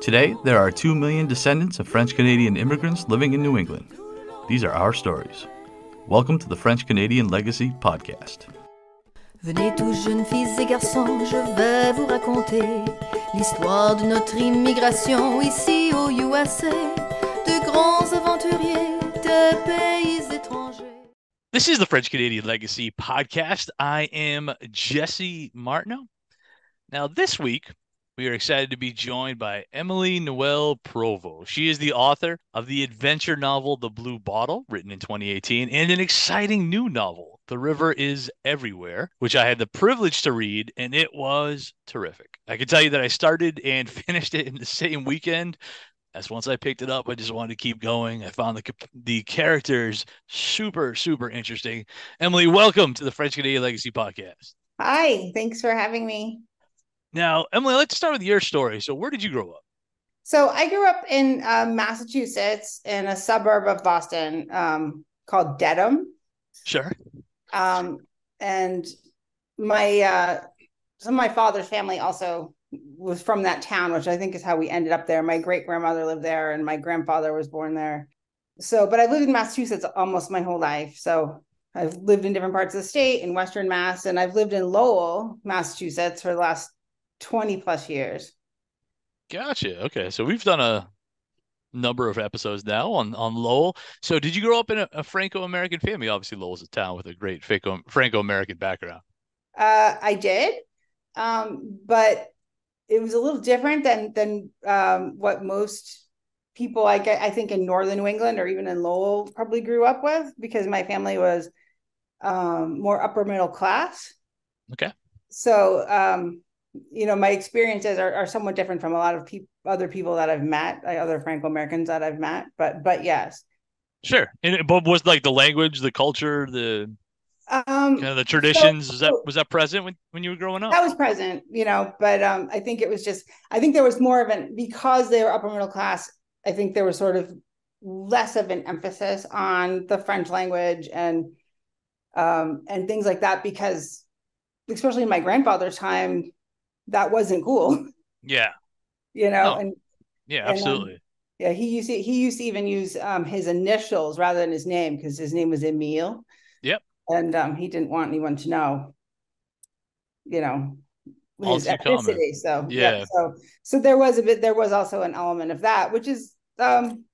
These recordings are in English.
Today, there are 2 million descendants of French Canadian immigrants living in New England. These are our stories. Welcome to the French Canadian Legacy Podcast. Venez tous jeunes filles et garçons, je vais vous raconter l'histoire de notre immigration ici au USA, de grands aventuriers de pays. This is the French Canadian Legacy Podcast. I am Jesse Martineau. Now, this week, we are excited to be joined by Emilie-Noelle Provost. She is the author of the adventure novel The Blue Bottle, written in 2018, and an exciting new novel, The River is Everywhere, which I had the privilege to read, and it was terrific. I can tell you that I started and finished it in the same weekend. As once I picked it up, I just wanted to keep going. I found the the characters super super interesting. Emilie, welcome to the French Canadian Legacy Podcast. Hi, thanks for having me. Now, Emilie, let's start with your story. So, where did you grow up? So, I grew up in uh, Massachusetts in a suburb of Boston um, called Dedham. Sure. Um, and my uh, some of my father's family also was from that town, which I think is how we ended up there. My great grandmother lived there, and my grandfather was born there. So, but I've lived in Massachusetts almost my whole life. So, I've lived in different parts of the state in Western Mass, and I've lived in Lowell, Massachusetts for the last 20 plus years. Gotcha. Okay. So, we've done a number of episodes now on, on Lowell. So, did you grow up in a, a Franco American family? Obviously, Lowell's a town with a great Franco American background. Uh, I did. Um, but it was a little different than than um, what most people I get I think in northern New England or even in Lowell probably grew up with because my family was um, more upper middle class. Okay. So um, you know my experiences are, are somewhat different from a lot of people other people that I've met, like other Franco Americans that I've met. But but yes. Sure. And but was like the language, the culture, the um kind of the traditions so, is that was that present when, when you were growing up? That was present you know but um i think it was just i think there was more of an because they were upper middle class i think there was sort of less of an emphasis on the french language and um and things like that because especially in my grandfather's time that wasn't cool. Yeah. You know and yeah absolutely um, yeah he used to he used to even use um his initials rather than his name because his name was emile and um, he didn't want anyone to know, you know, his common. ethnicity. So Yeah. so so there was a bit. There was also an element of that, which is um,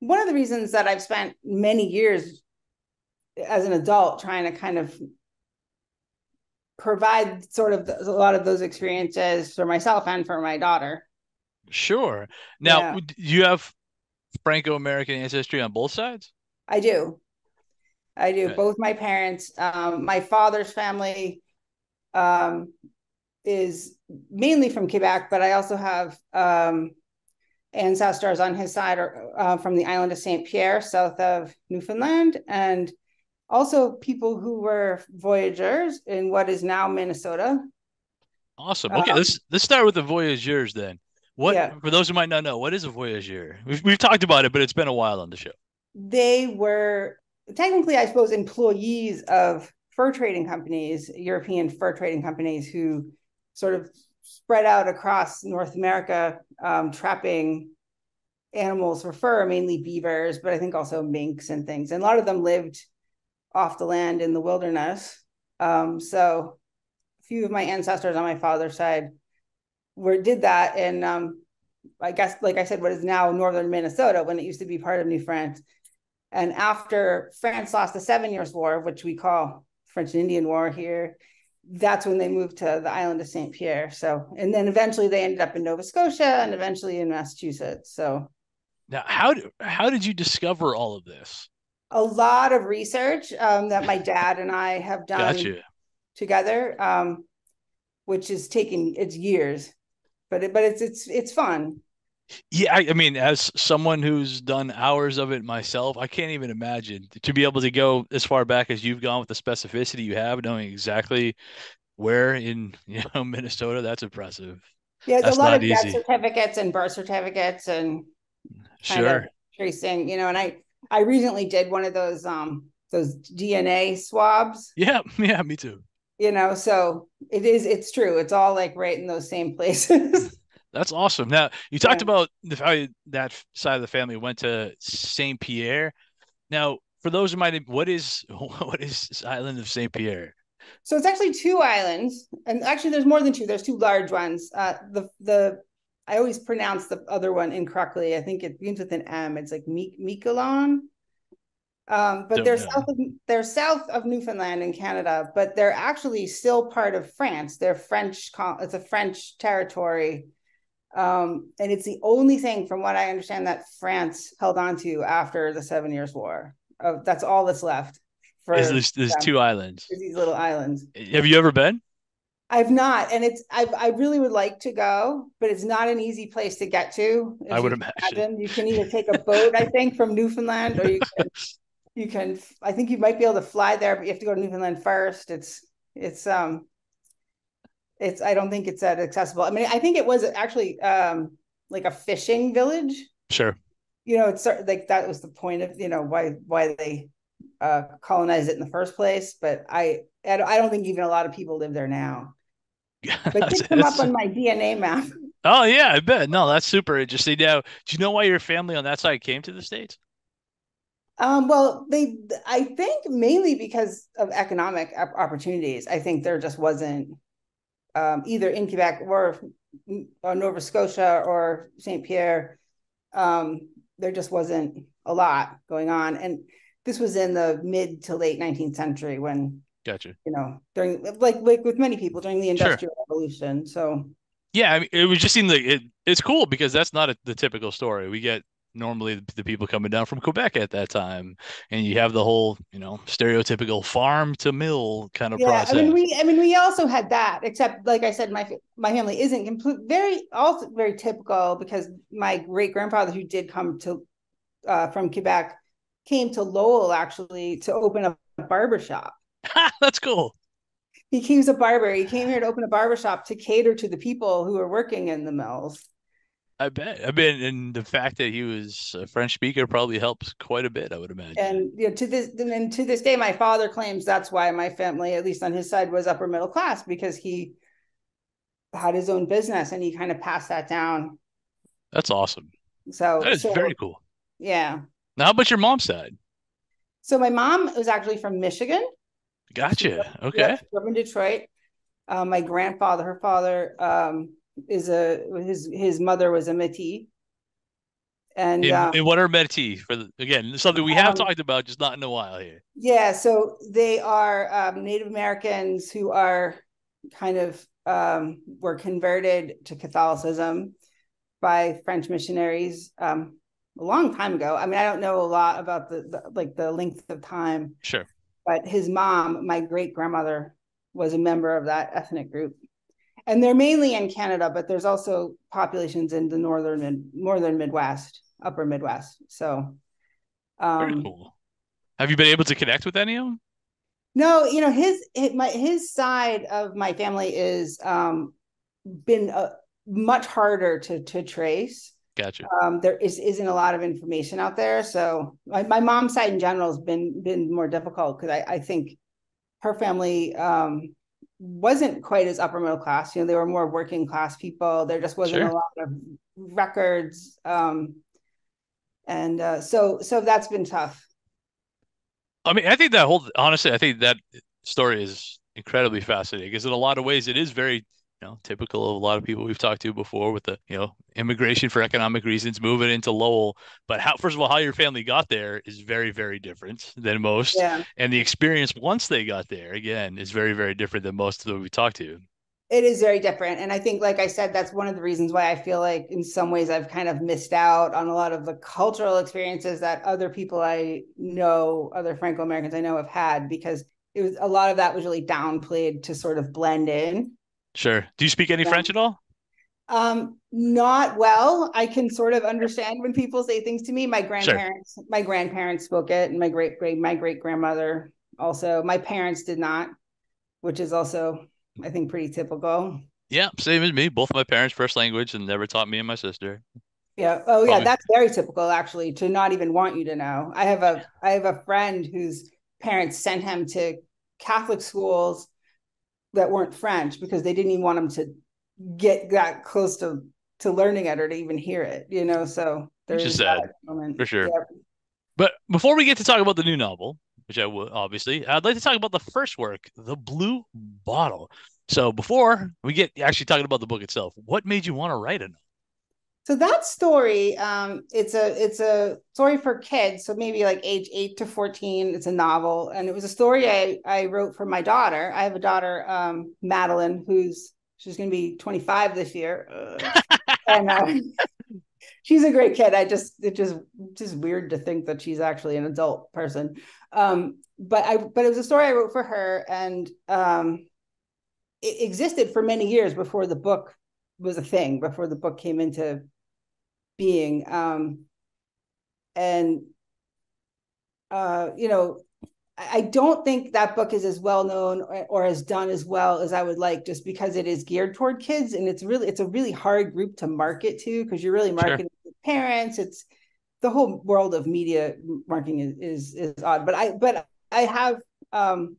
one of the reasons that I've spent many years as an adult trying to kind of provide sort of a lot of those experiences for myself and for my daughter. Sure. Now, Yeah. you have Franco American ancestry on both sides? I do. I do. Okay. Both my parents, um, my father's family um, is mainly from Quebec, but I also have um, ancestors on his side or, uh, from the island of St. Pierre, south of Newfoundland, and also people who were voyageurs in what is now Minnesota. Awesome. Okay, Um, let's let's start with the voyageurs then. What Yeah. for those who might not know, what is a voyageur? We've we've talked about it, but it's been a while on the show. They were technically, I suppose, employees of fur trading companies, European fur trading companies, who sort of spread out across North America, um, trapping animals for fur, mainly beavers, but I think also minks and things. And a lot of them lived off the land in the wilderness. Um, so a few of my ancestors on my father's side were did that and um, I guess like I said, what is now northern Minnesota when it used to be part of New France. And after France lost the Seven Years' War, which we call French and Indian War here, that's when they moved to the island of St. Pierre. So, and then eventually they ended up in Nova Scotia and eventually in Massachusetts. So, Now, how do, how did you discover all of this? a lot of research um, that my dad and I have done Gotcha. together, um, which is taking it's years, but it, but it's it's it's fun. Yeah, I, I mean, as someone who's done hours of it myself, I can't even imagine to be able to go as far back as you've gone with the specificity you have, knowing exactly where in you know Minnesota. That's impressive. Yeah, That's there's a lot of death easy. certificates and birth certificates and Sure. tracing, you know, and I I recently did one of those um those DNA swabs. Yeah, yeah, me too. you know, so it is, it's true. It's all like right in those same places. That's awesome. Now you talked Yeah. about the, how that side of the family went to Saint Pierre. Now, for those who might, what is what is this island of Saint Pierre? So it's actually two islands, and actually there's more than two. There's two large ones. Uh, the the I always pronounce the other one incorrectly. I think it begins with an M. It's like Miquelon. Um, but Don't they're know. south of they're south of Newfoundland in Canada, but they're actually still part of France. They're French. It's a French territory, um, and it's the only thing, from what I understand, that France held on to after the Seven Years' War. Uh, that's all that's left for Is there's, there's two islands? is these little islands. Have you ever been? I've not, and it's I I really would like to go, but it's not an easy place to get to. I would you imagine. You can either take a boat, I think, from Newfoundland, or you can you can. I think you might be able to fly there, but you have to go to Newfoundland first. It's it's um, it's I don't think it's that accessible. I mean, I think it was actually um like a fishing village. Sure. You know, it's like that was the point of you know why why they uh colonized it in the first place. But I I don't think even a lot of people live there now. But it did come up on my DNA map. oh yeah, I bet. No, that's super interesting. Now, do you know why your family on that side came to the states? Um, well, they, I think mainly because of economic opportunities. I think there just wasn't um, either in Quebec or, or Nova Scotia or Saint Pierre. Um, there just wasn't a lot going on, and this was in the mid to late 19th century when Gotcha. you know during like like with many people during the Sure. Industrial Revolution. So Yeah, I mean, it would just seem like it, it's cool because that's not a, the typical story. We get normally the, the people coming down from Quebec at that time, and you have the whole, you know, stereotypical farm to mill kind of yeah, process. I mean we I mean we also had that, except like I said, my my family isn't complete very also very typical because my great grandfather who did come to uh, from Quebec came to Lowell actually to open a barber shop. That's cool. He, he was a barber. He came here to open a barber shop to cater to the people who were working in the mills. I bet. I mean, and the fact that he was a French speaker probably helps quite a bit, I would imagine. And you know, to this and to this day, my father claims that's why my family, at least on his side, was upper middle class because he had his own business and he kind of passed that down. That's awesome. So, That is so, very cool. yeah. Now, how about your mom's side? So my mom was actually from Michigan. Gotcha. Okay. Yeah, she grew up in Detroit. Uh, my grandfather, her father, um, is a his his mother was a Métis. And And, uh, and what are Métis for the, again, something we have Um, talked about, just not in a while here. yeah, so they are um, Native Americans who are kind of um, were converted to Catholicism by French missionaries um, a long time ago. I mean, I don't know a lot about the, the like the length of time, Sure. but his mom, my great grandmother, was a member of that ethnic group. And they're mainly in Canada, but there's also populations in the northern and northern Midwest, upper Midwest. So, Very um, cool. Have you been able to connect with any of them? no, you know his his, my, his side of my family is um, been uh, much harder to to trace. Gotcha. um, there is isn't a lot of information out there. So my, my mom's side in general has been been more difficult because I, I think her family um, wasn't quite as upper middle class. You know, they were more working class people. There just wasn't Sure. a lot of records, um, and uh, so so that's been tough. I mean, I think that whole, honestly, I think that story is incredibly fascinating because in a lot of ways it is very, you know, typical of a lot of people we've talked to before with the, you know, immigration for economic reasons, moving into Lowell. But how, first of all, how your family got there is very, very different than most. Yeah, And the experience once they got there, again, is very, very different than most of them we talked to. it is very different, and I think, like I said, that's one of the reasons why I feel like in some ways I've kind of missed out on a lot of the cultural experiences that other people I know, other Franco Americans I know, have had because it was a lot of that was really downplayed to sort of blend in. Sure. Do you speak any Yeah. French at all? Um, not well. I can sort of understand when people say things to me. My grandparents, my grandparents spoke it, and my great great my great grandmother also. My parents did not, which is also I think pretty typical. Yeah, same as me. Both my parents' first language and never taught me and my sister. Yeah. Oh yeah, Probably. that's very typical actually to not even want you to know. I have a I have a friend whose parents sent him to Catholic schools that weren't French because they didn't even want him to get that close to to learning it or to even hear it, you know. So there's sad, that moment. for sure. Yeah. But before we get to talk about the new novel, which I will obviously, I'd like to talk about the first work, The Blue Bottle. So before we get actually talking about the book itself, what made you want to write it? So that story, um, it's a it's a story for kids, so maybe like age eight to fourteen. It's a novel, and it was a story I I wrote for my daughter. I have a daughter, um, Madeline, who's she's going to be twenty five this year, and uh, she's a great kid. I just it just just weird to think that she's actually an adult person. Um, but I but it was a story I wrote for her, and um, it existed for many years before the book was a thing, before the book came into being um and uh you know I don't think that book is as well known or, or as done as well as I would like, just because it is geared toward kids, and it's really it's a really hard group to market to because you're really marketing to parents. It's the whole world of media marketing is, is is odd, but I but I have um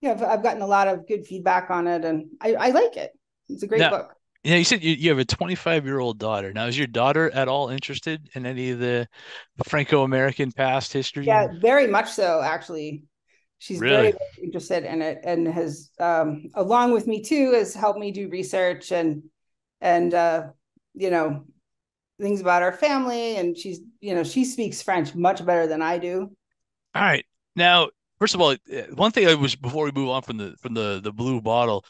yeah I've, I've gotten a lot of good feedback on it, and I I like it. It's a great Now- book. Yeah, you said you, you have a 25 year old daughter. Now, is your daughter at all interested in any of the Franco American past history? Yeah, very much so. Actually, she's Really? very, interested in it, and has, um, along with me too, has helped me do research and and uh, you know things about our family. And she's, you know, she speaks French much better than I do. All right. Now, first of all, uh, one thing I was before we move on from the from the the blue bottle,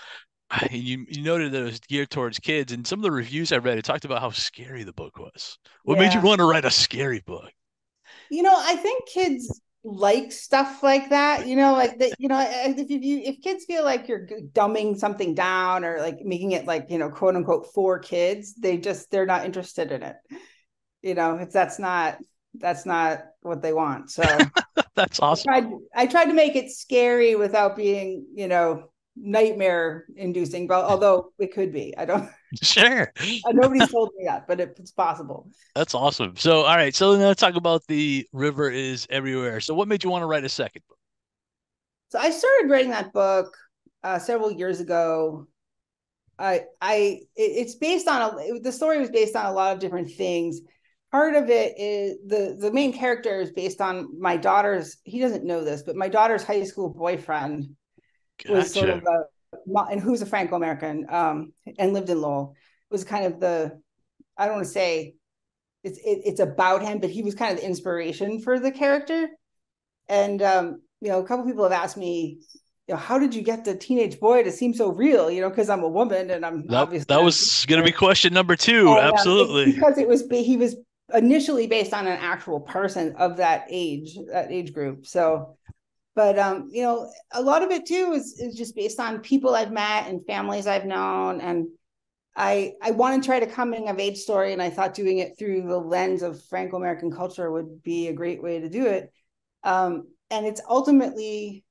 you you noted that it was geared towards kids, and some of the reviews I read, it talked about how scary the book was. What made you want to write a scary book? You know, I think kids like stuff like that. You know, like that. You know, if if you if kids feel like you're dumbing something down or like making it like you know quote unquote for kids, they just they're not interested in it. You know, it's that's not that's not what they want. So That's I awesome. tried I tried to make it scary without being you know nightmare inducing. But although it could be, I don't. Sure. Nobody's told me that, but it's possible. That's awesome. So, all right. So now let's talk about the river is everywhere. So, what made you want to write a second book? So I started writing that book uh, several years ago. I I it- it's based on a it- the story was based on a lot of different things. Part of it is the the main character is based on my daughter's. He doesn't know this, but my daughter's high school boyfriend was sort of a and who's a Franco American um and lived in Lowell was kind of the I don't want to say it's it, it's about him, but he was kind of the inspiration for the character. And um, you know, a couple people have asked me, you know, how did you get the teenage boy to seem so real? You know, because I'm a woman and I'm That, obviously that was going to be question number two. and, um, Absolutely. because it was he was initially based on an actual person of that age that age group so but um you know a lot of it too is is just based on people i've met and families i've known and i i wanted try to write a coming of age story and i thought doing it through the lens of franco-american culture would be a great way to do it. Um and it's ultimately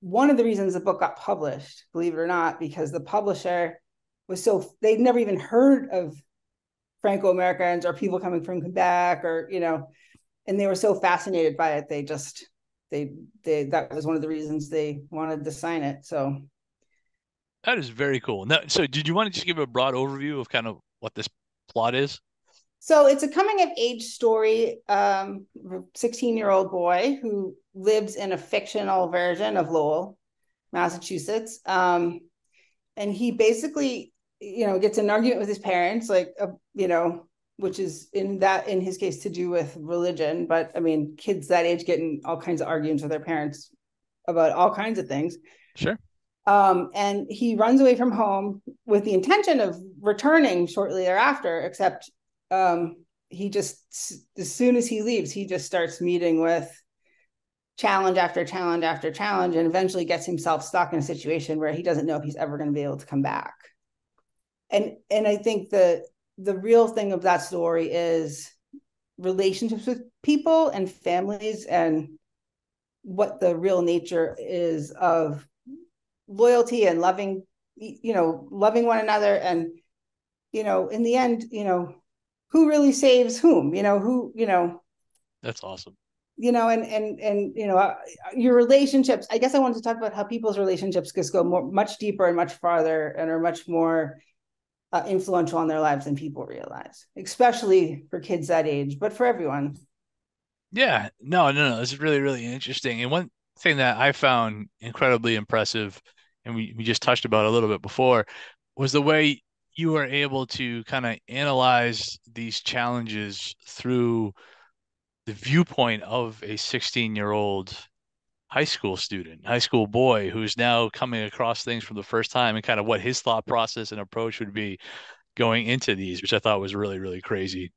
one of the reasons the book got published believe it or not because the publisher was so they'd never even heard of Franco Americans or people coming from Quebec or you know, and they were so fascinated by it they just they they that was one of the reasons they wanted to sign it. So That is very cool. Now, so did you want to just give a broad overview of kind of what this plot is? so it's a coming of age story. Um, 16 year old boy who lives in a fictional version of Lowell, Massachusetts. Um, and he basically, you know, gets an argument with his parents, like, uh, you know, which is in that in his case to do with religion. But I mean, kids that age getting all kinds of arguments with their parents about all kinds of things. Sure. Um, and he runs away from home with the intention of returning shortly thereafter, except um, he just, as soon as he leaves, he just starts meeting with challenge after challenge after challenge and eventually gets himself stuck in a situation where he doesn't know if he's ever going to be able to come back. And and I think the the real thing of that story is relationships with people and families and what the real nature is of loyalty and loving you know loving one another and you know in the end you know who really saves whom you know who you know That's awesome. you know, and and and you know, uh, your relationships. I guess I wanted to talk about how people's relationships just go more, much deeper and much farther, and are much more uh, influential on their lives than people realize, especially for kids that age, but for everyone. Yeah, no, no, no. This is really, really interesting. And one thing that I found incredibly impressive, and we, we just touched about a little bit before, was the way you were able to kind of analyze these challenges through the viewpoint of a 16 year old high school student, high school boy who's now coming across things for the first time and kind of what his thought process and approach would be going into these, which I thought was really, really crazy.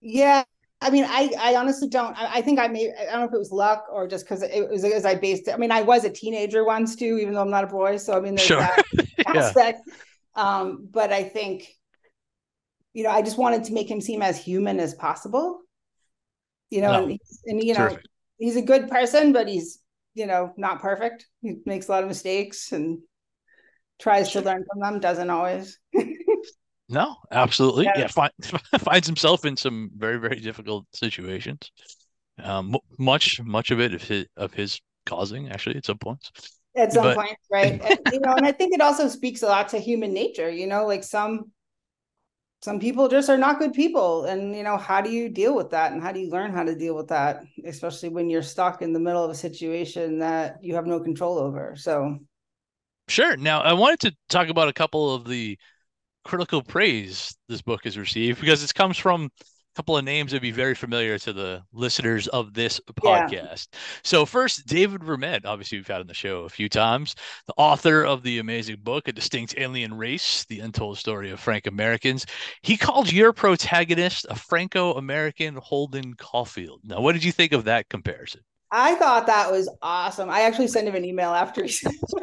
Yeah, I mean, I I honestly don't. I, I, think I may. I don't know if it was luck or just because it was as I based it. I mean, I was a teenager once too, even though I'm not a boy. So I mean, there's sure. that aspect. yeah. Um, but I think, you know, I just wanted to make him seem as human as possible. You know, no. and, and you know, Terrific. he's a good person, but he's you know not perfect. He makes a lot of mistakes and tries sure. to learn from them. Doesn't always. No, absolutely. Yeah, yeah find, finds himself in some very, very difficult situations. Um, much, much of it of his, of his causing actually at some points. At some but... points, right? and, you know, and I think it also speaks a lot to human nature. You know, like some some people just are not good people, and you know, how do you deal with that, and how do you learn how to deal with that, especially when you're stuck in the middle of a situation that you have no control over. So, sure. Now, I wanted to talk about a couple of the critical praise this book has received because it comes from couple of names that'd be very familiar to the listeners of this podcast. Yeah. So first, David Vermette, obviously we've had on the show a few times, the author of the amazing book, A Distinct Alien Race, The Untold Story of Franco Americans. He called your protagonist a Franco-American Holden Caulfield. Now, what did you think of that comparison? I thought that was awesome. I actually sent him an email after he,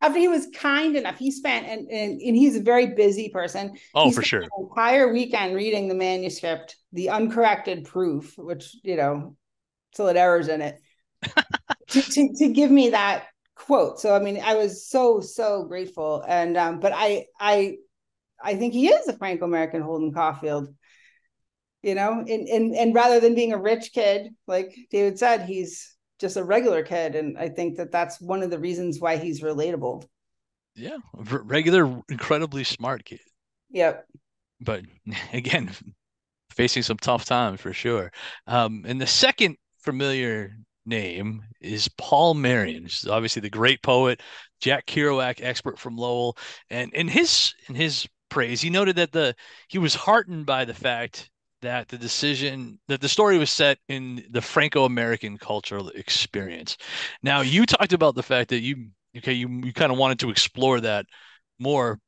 after he was kind enough. He spent and, and and he's a very busy person. Oh, for sure. entire weekend reading the manuscript, the uncorrected proof, which you know, still had errors in it, to, to to give me that quote. So I mean, I was so so grateful. And um, but I I I think he is a Franco American Holden Caulfield you know and, and and rather than being a rich kid like david said he's just a regular kid. And i think that that's one of the reasons why he's relatable. Yeah regular incredibly smart kid. Yep. But again facing some tough times for sure. Um and the second familiar name is paul marion. Obviously the great poet jack kerouac expert from lowell. And in his in his praise he noted that the he was heartened by the fact that the decision that the story was set in the Franco-American cultural experience. Now, you talked about the fact that you okay, you you kind of wanted to explore that more,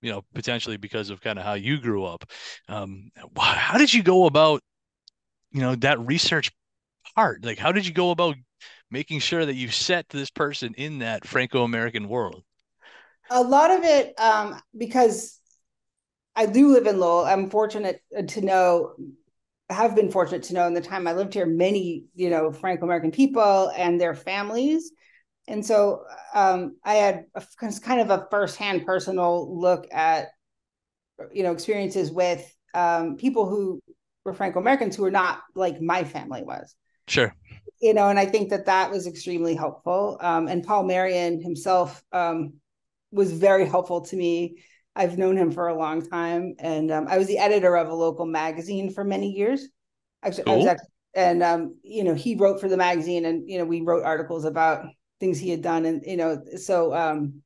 you know, potentially because of kind of how you grew up. Um, how did you go about, you know, that research part? Like, how did you go about making sure that you set this person in that Franco-American world? A lot of it, um, because I do live in Lowell. I'm fortunate to know, have been fortunate to know in the time I lived here, many, you know, Franco American people and their families. And so um, I had a, kind of a firsthand personal look at, you know, experiences with um, people who were Franco Americans who were not like my family was. Sure. You know, and I think that that was extremely helpful. Um, and Paul Marion himself um, was very helpful to me I've known him for a long time, and um, I was the editor of a local magazine for many years. Actually, cool. actually, and um, you know, he wrote for the magazine, and you know, we wrote articles about things he had done, and you know, so um,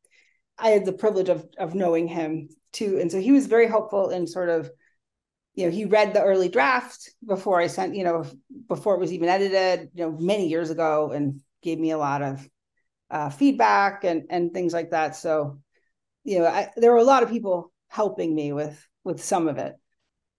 I had the privilege of of knowing him too, and so he was very helpful in sort of, you know, he read the early draft before I sent, you know, before it was even edited, you know, many years ago, and gave me a lot of uh, feedback and and things like that. So you know, I, there were a lot of people helping me with with some of it.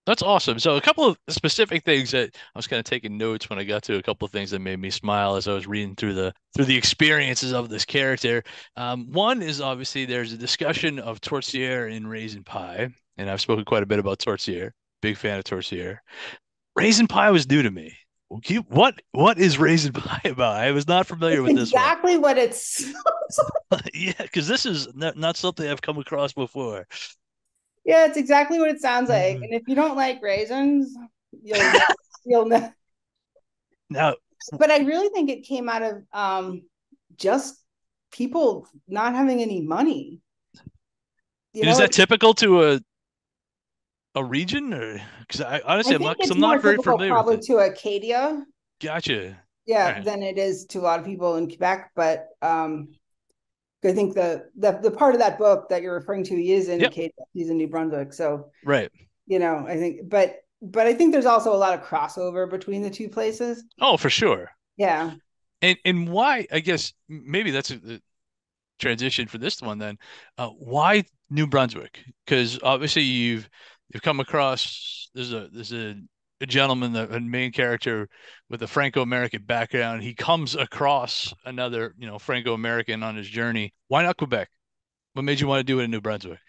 That's awesome. So a couple of specific things that I was kind of taking notes when I got to a couple of things that made me smile as I was reading through the through the experiences of this character. Um, one is obviously there's a discussion of Tourtière in Raisin Pie, and I've spoken quite a bit about Tourtière. Big fan of Tourtière. Raisin Pie was new to me. What what is raisin pie about? I was not familiar it's with this. Exactly what it's. yeah, because this is not, not something I've come across before. Yeah, it's exactly what it sounds like. Mm-hmm. And if you don't like raisins, you'll you'll know. Now, but I really think it came out of um, just people not having any money. You is know, that typical to a a region, or because I honestly I am not, I'm not very familiar. Probably to Acadia. Gotcha. Yeah, right. than it is to a lot of people in Quebec, but um, I think the, the the part of that book that you're referring to, he is in yep. Acadia. He's in New Brunswick, so right. You know, I think, but but I think there's also a lot of crossover between the two places. Oh, for sure. Yeah. And and why? I guess maybe that's a, a transition for this one then. Uh, why New Brunswick? Because obviously you've you've come across there's a there's a, a gentleman, the main character with a Franco-American background. He comes across another you know Franco-American on his journey. Why not Quebec? What made you want to do it in New Brunswick?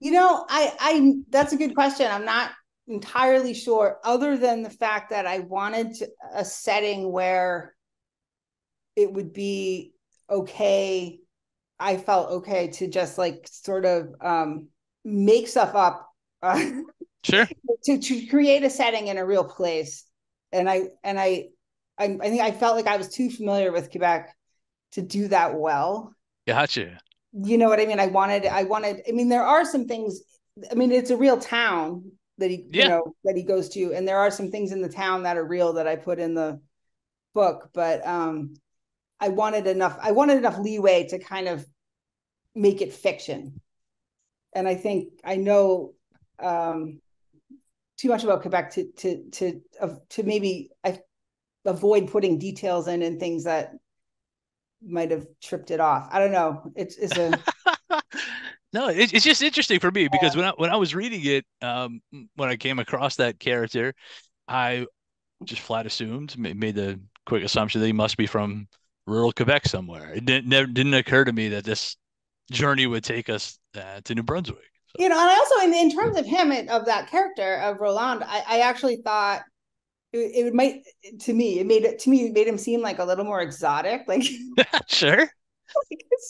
You know, I I that's a good question. I'm not entirely sure, other than the fact that I wanted to, a setting where it would be okay. I felt okay to just like sort of um, make stuff up. Uh, sure. To to create a setting in a real place, and I and I, I I think I felt like I was too familiar with Quebec to do that well. Gotcha. You know what I mean? I wanted. I wanted. I mean, there are some things. I mean, it's a real town that he yeah. you know that he goes to and there are some things in the town that are real that i put in the book but um i wanted enough i wanted enough leeway to kind of make it fiction and i think i know um too much about quebec to to to uh, to maybe I avoid putting details in and things that might have tripped it off i don't know it's it's a No, it, it's just interesting for me because when I when I was reading it, um, when I came across that character, I just flat assumed, made the quick assumption that he must be from rural Quebec somewhere. It didn't never didn't occur to me that this journey would take us uh, to New Brunswick. So. You know, and I also in, in terms of him of that character of Roland, I, I actually thought it, it might to me it made it to me it made him seem like a little more exotic, like sure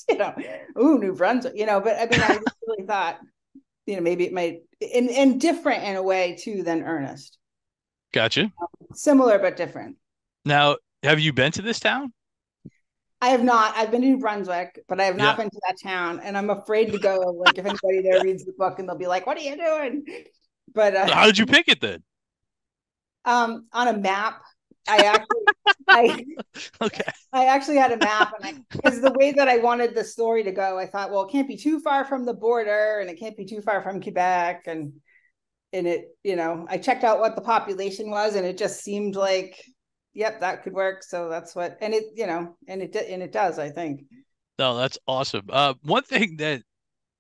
you know, ooh, New Brunswick, you know, but I mean, I really thought, you know, maybe it might, and, and different in a way too than Ernest. Gotcha. Um, similar, but different. Now, have you been to this town? I have not. I've been to New Brunswick, but I have not yeah. been to that town, and I'm afraid to go. Like, if anybody there reads the book, and they'll be like, "What are you doing?" But uh, how did you pick it then? Um, on a map. I actually, I okay. I actually had a map, and I because the way that I wanted the story to go, I thought, well, it can't be too far from the border, and it can't be too far from Quebec, and and it, you know, I checked out what the population was, and it just seemed like, yep, that could work. So that's what, and it, you know, and it and it does, I think. No, that's awesome. Uh, one thing that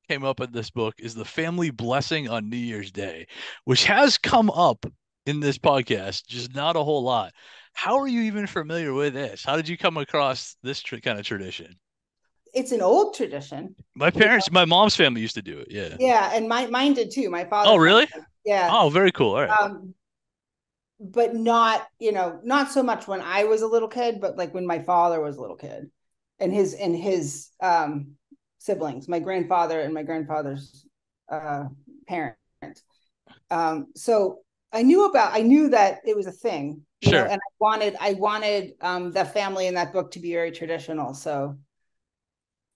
came up in this book is the family blessing on New Year's Day, which has come up in this podcast, just not a whole lot. How are you even familiar with this? How did you come across this tr- kind of tradition? It's an old tradition. My parents, yeah. my mom's family used to do it. Yeah. Yeah, and my mine did too. My father. Oh, really? Yeah. Oh, very cool. All right. Um, but not, you know, not so much when I was a little kid, but like when my father was a little kid, and his and his um siblings, my grandfather and my grandfather's uh parents. Um, so I knew about I knew that it was a thing. Sure. Know, and I wanted I wanted um the family in that book to be very traditional. So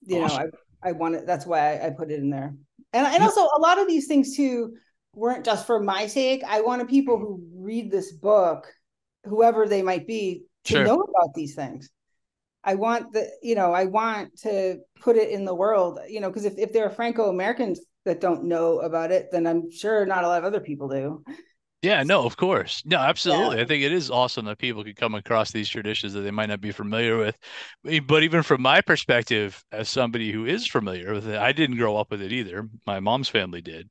you awesome. know, I I wanted that's why I, I put it in there. And and also a lot of these things too weren't just for my sake. I wanted people who read this book, whoever they might be, to sure. know about these things. I want the, you know, I want to put it in the world, you know, because if, if there are Franco Americans that don't know about it, then I'm sure not a lot of other people do. Yeah, no, of course. No, absolutely. Yeah. I think it is awesome that people can come across these traditions that they might not be familiar with. But even from my perspective, as somebody who is familiar with it, I didn't grow up with it either. My mom's family did.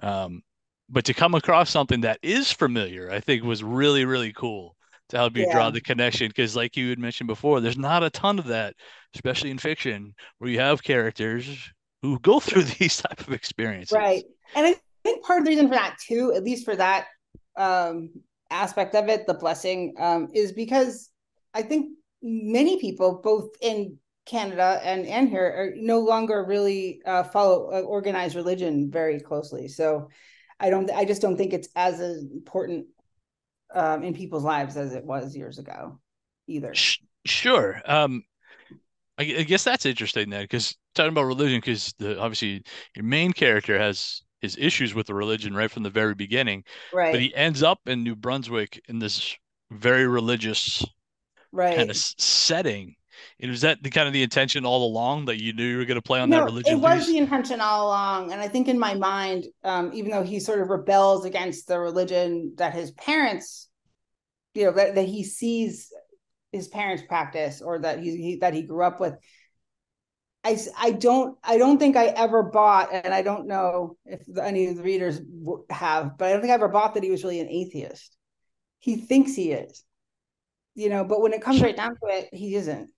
Um, but to come across something that is familiar, I think was really, really cool to help you yeah. draw the connection. Because, like you had mentioned before, there's not a ton of that, especially in fiction, where you have characters who go through these type of experiences. Right. And I think part of the reason for that too, at least for that um, aspect of it, the blessing, um, is because I think many people, both in Canada and and here, are no longer really uh, follow uh, organized religion very closely. So I don't, I just don't think it's as important um, in people's lives as it was years ago either. Sure. Um, I, I guess that's interesting then, because talking about religion, because the obviously your main character has his issues with the religion right from the very beginning, right? But he ends up in New Brunswick in this very religious right kind of setting. And was that the kind of the intention all along that you knew you were going to play on no, that religion? It was the intention all along, and I think in my mind, um, even though he sort of rebels against the religion that his parents, you know, that, that he sees his parents practice or that he, he that he grew up with I, I don't I don't think I ever bought, and I don't know if any of the readers have, but I don't think I ever bought that he was really an atheist. He thinks he is, you know, but when it comes right down to it, he isn't,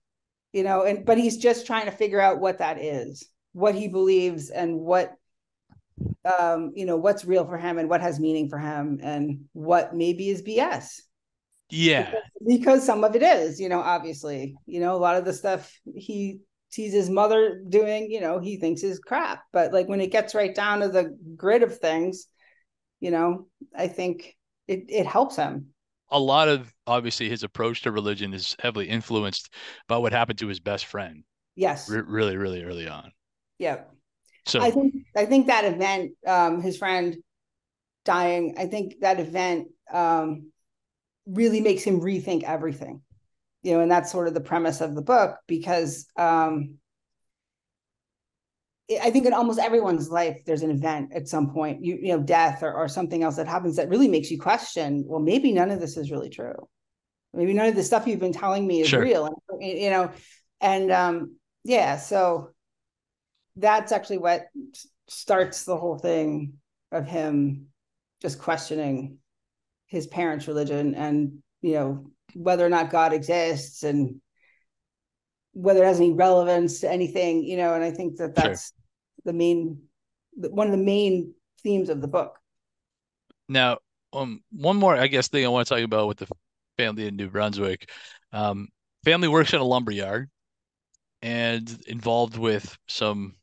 you know, and but he's just trying to figure out what that is, what he believes, and what, um, you know, what's real for him and what has meaning for him, and what maybe is BS. Yeah. Because, because some of it is, you know, obviously, you know, a lot of the stuff he sees his mother doing, you know, he thinks is crap. But like when it gets right down to the grid of things, you know, I think it, it helps him. A lot of obviously his approach to religion is heavily influenced by what happened to his best friend. Yes. Re- really, really early on. Yeah. So I think I think that event, um, his friend dying, I think that event um really makes him rethink everything you know and that's sort of the premise of the book because um I think in almost everyone's life, there's an event at some point, you, you know, death or, or something else that happens that really makes you question, well, maybe none of this is really true. Maybe none of the stuff you've been telling me is sure. real. And, you know, and um, yeah, so that's actually what starts the whole thing of him just questioning his parents' religion and you know whether or not God exists and whether it has any relevance to anything, you know. And I think that that's the main one of the main themes of the book. Now, um, one more, I guess, thing I want to talk about with the family in New Brunswick. Um, family works in a lumber yard and involved with some,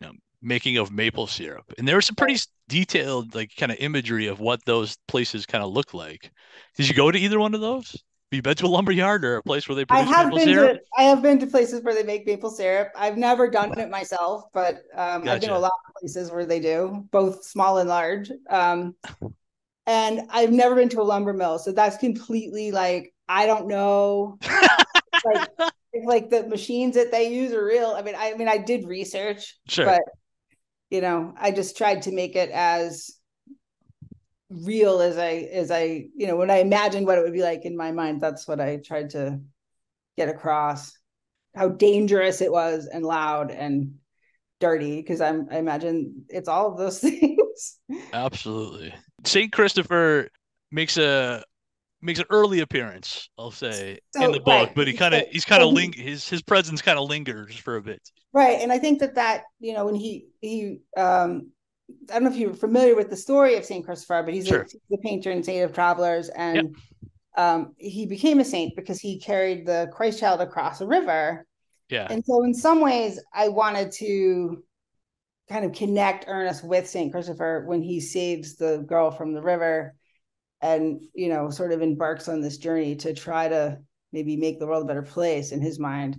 you know, making of maple syrup. And there was some pretty detailed, like, kind of imagery of what those places kind of look like. Did you go to either one of those? You been to a lumber yard or a place where they produce I have maple been syrup? To, I have been to places where they make maple syrup. I've never done it myself, but um, gotcha. I've been to a lot of places where they do, both small and large. Um, and I've never been to a lumber mill, so that's completely like I don't know. like like the machines that they use are real. I mean, I, I mean, I did research, sure. but you know, I just tried to make it as real as I as I you know when I imagined what it would be like in my mind. That's what I tried to get across. How dangerous it was and loud and dirty because I'm I imagine it's all of those things. Absolutely. Saint Christopher makes a makes an early appearance, I'll say, so, in the book, right. but he kind of he's kind of ling- his his presence kind of lingers for a bit. Right, and I think that that you know when he he um I don't know if you're familiar with the story of Saint Christopher, but he's, sure. a, the patron and saint of travelers, and yep. um, he became a saint because he carried the Christ child across a river. Yeah, and so in some ways, I wanted to kind of connect Ernest with Saint Christopher when he saves the girl from the river, and you know, sort of embarks on this journey to try to maybe make the world a better place in his mind.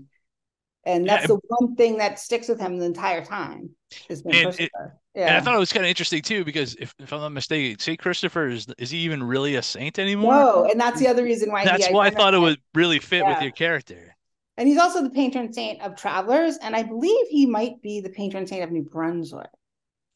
And that's yeah, the one thing that sticks with him the entire time. Is Christopher. Yeah. And I thought it was kind of interesting too, because if, if I'm not mistaken, Saint Christopher is is he even really a saint anymore? No, and that's the other reason why. That's why I thought it would really fit yeah. with your character. And he's also the patron saint of travelers, and I believe he might be the patron saint of New Brunswick.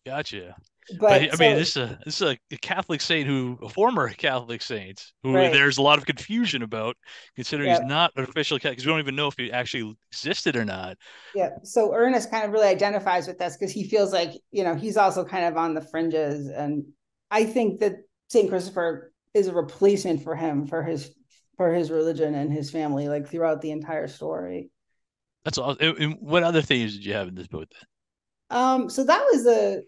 Gotcha. But, but I so, mean, this is a this is a Catholic saint who a former Catholic saint who right. there's a lot of confusion about, considering yep. he's not an official Catholic because we don't even know if he actually existed or not. Yeah. So Ernest kind of really identifies with this because he feels like you know he's also kind of on the fringes, and I think that Saint Christopher is a replacement for him for his for his religion and his family, like throughout the entire story. That's all. And what other things did you have in this book? Then? Um. So that was the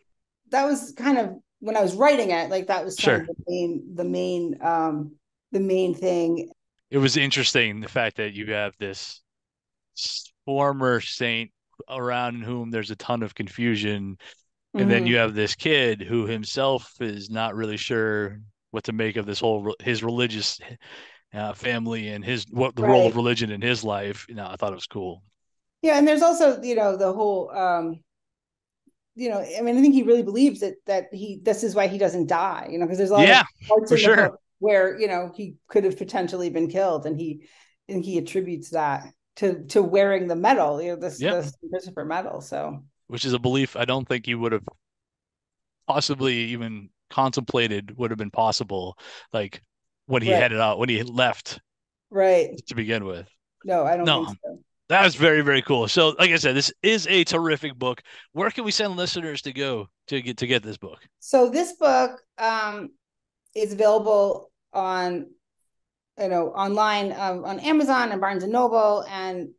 that was kind of when I was writing it, like that was sure. the main the main um the main thing. It was interesting the fact that you have this former saint around whom there's a ton of confusion. And mm-hmm. then you have this kid who himself is not really sure what to make of this whole his religious uh, family and his what the right. role of religion in his life. You know, I thought it was cool. Yeah, and there's also you know the whole um you know, I mean, I think he really believes that that he this is why he doesn't die, you know, because there's a lot yeah, of parts for sure. where you know he could have potentially been killed, and he and he attributes that to to wearing the medal, you know, this, yep. this Christopher medal. So, which is a belief I don't think he would have possibly even contemplated would have been possible, like when he right. headed out when he left, right to begin with. No, I don't no. think so. That was very, very cool. So, like I said, this is a terrific book. Where can we send listeners to go to get to get this book? So this book um, is available on, you know, online um, on Amazon and Barnes and Noble, and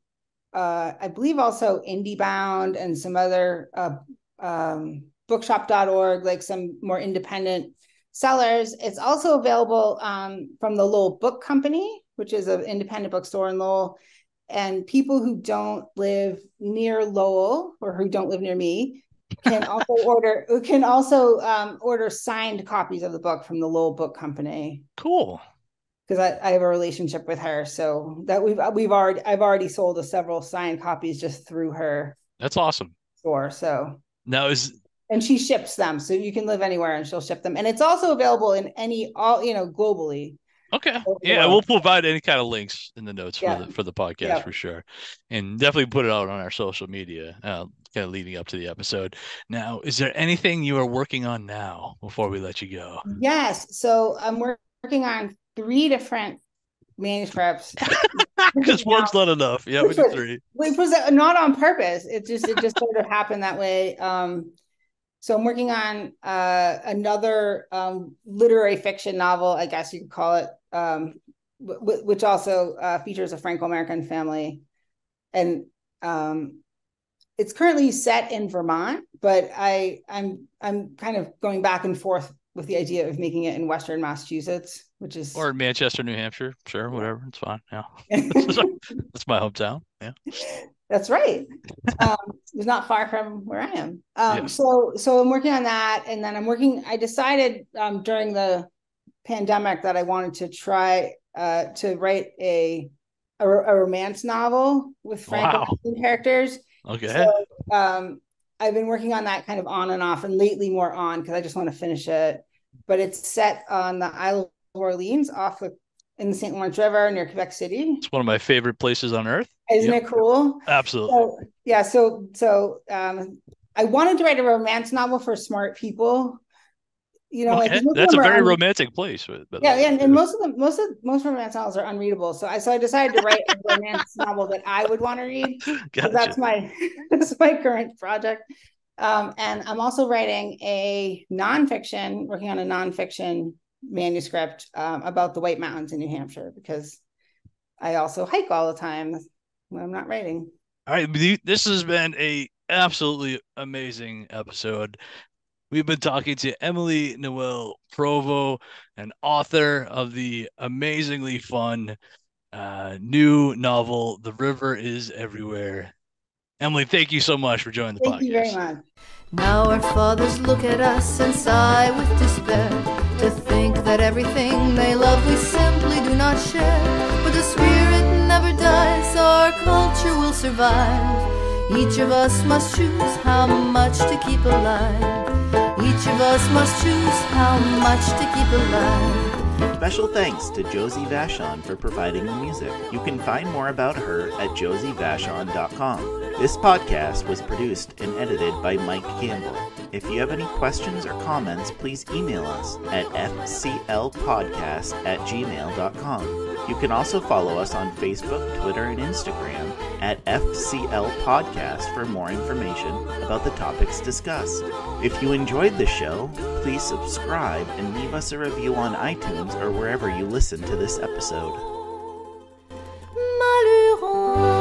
uh, I believe also IndieBound and some other uh, um, bookshop.org, like some more independent sellers. It's also available um, from the Lowell Book Company, which is an independent bookstore in Lowell and people who don't live near Lowell or who don't live near me can also order can also um, order signed copies of the book from the Lowell Book Company. Cool. Because I, I have a relationship with her, so that we've we've already I've already sold a several signed copies just through her. That's awesome. Store so now is and she ships them, so you can live anywhere and she'll ship them, and it's also available in any all you know globally. Okay. Yeah, we'll provide any kind of links in the notes yeah. for the for the podcast yeah. for sure, and definitely put it out on our social media, uh, kind of leading up to the episode. Now, is there anything you are working on now before we let you go? Yes. So I'm working on three different manuscripts. Because work's not enough. Yeah, we do three. Which was not on purpose. It just it just sort of happened that way. Um, so I'm working on uh, another um, literary fiction novel, I guess you could call it, um, w- which also uh, features a Franco-American family, and um, it's currently set in Vermont. But I I'm I'm kind of going back and forth with the idea of making it in Western Massachusetts, which is or Manchester, New Hampshire. Sure, whatever, it's fine. Yeah, that's my hometown. Yeah. That's right. Um, it's not far from where I am. Um, yeah. So, so I'm working on that, and then I'm working. I decided um, during the pandemic that I wanted to try uh, to write a, a, a romance novel with Franco wow. characters. Okay. So, um, I've been working on that kind of on and off, and lately more on because I just want to finish it. But it's set on the Isle of Orleans, off the in the St. Lawrence River near Quebec City. It's one of my favorite places on earth. Isn't yep. it cool? Absolutely. So, yeah. So, so um, I wanted to write a romance novel for smart people. You know, okay. like that's a very un- romantic place. But, yeah, and, and most of the most of most romance novels are unreadable. So I so I decided to write a romance novel that I would want to read. Gotcha. That's my that's my current project. Um, and I'm also writing a nonfiction, working on a nonfiction manuscript um, about the White Mountains in New Hampshire because I also hike all the time when I'm not writing. All right, this has been a absolutely amazing episode. We've been talking to Emily Noel Provo, an author of the amazingly fun uh, new novel, The River is Everywhere. Emily, thank you so much for joining the thank podcast. Thank you very much. Now our fathers look at us and sigh with despair to think that everything they love we simply do not share. But the spirit never dies, our culture will survive. Each of us must choose how much to keep alive. Each of us must choose how much to keep alive. Special thanks to Josie Vachon for providing the music. You can find more about her at josievachon.com. This podcast was produced and edited by Mike Campbell. If you have any questions or comments, please email us at fclpodcast at gmail.com. You can also follow us on Facebook, Twitter, and Instagram at FCL Podcast for more information about the topics discussed. If you enjoyed the show, please subscribe and leave us a review on iTunes or wherever you listen to this episode. Malheureux.